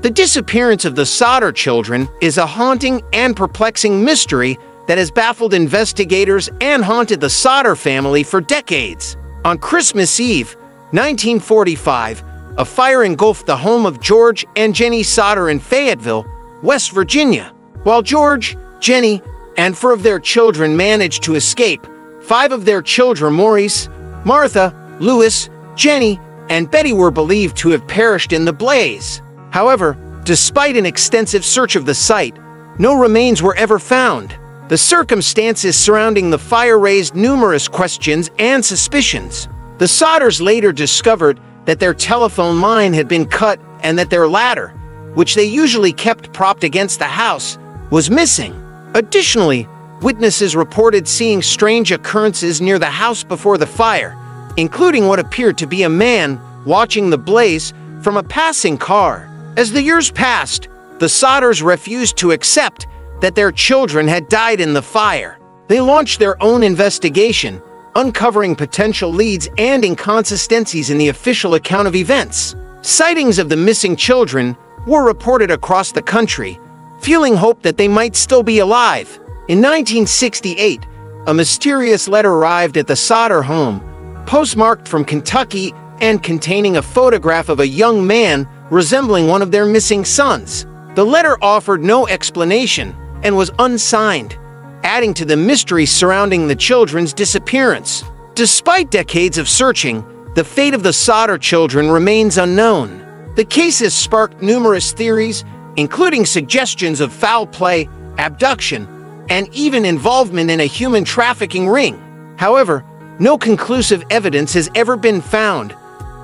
The disappearance of the Sodder children is a haunting and perplexing mystery that has baffled investigators and haunted the Sodder family for decades. On Christmas Eve, 1945, a fire engulfed the home of George and Jenny Sodder in Fayetteville, West Virginia. While George, Jenny, and four of their children managed to escape, five of their children, Maurice, Martha, Louis, Jenny, and Betty were believed to have perished in the blaze. However, despite an extensive search of the site, no remains were ever found. The circumstances surrounding the fire raised numerous questions and suspicions. The Sodders later discovered that their telephone line had been cut and that their ladder, which they usually kept propped against the house, was missing. Additionally, witnesses reported seeing strange occurrences near the house before the fire, including what appeared to be a man watching the blaze from a passing car. As the years passed, the Sodders refused to accept that their children had died in the fire. They launched their own investigation, uncovering potential leads and inconsistencies in the official account of events. Sightings of the missing children were reported across the country, fueling hope that they might still be alive. In 1968, a mysterious letter arrived at the Sodder home, postmarked from Kentucky and containing a photograph of a young man resembling one of their missing sons. The letter offered no explanation and was unsigned, adding to the mystery surrounding the children's disappearance. Despite decades of searching, the fate of the Sodder children remains unknown. The case has sparked numerous theories, including suggestions of foul play, abduction, and even involvement in a human trafficking ring. However, no conclusive evidence has ever been found,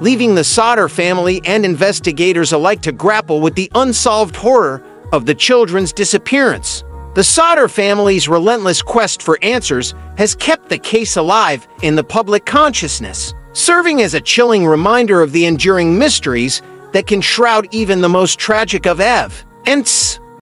leaving the Sodder family and investigators alike to grapple with the unsolved horror of the children's disappearance. The Sodder family's relentless quest for answers has kept the case alive in the public consciousness, serving as a chilling reminder of the enduring mysteries that can shroud even the most tragic of events.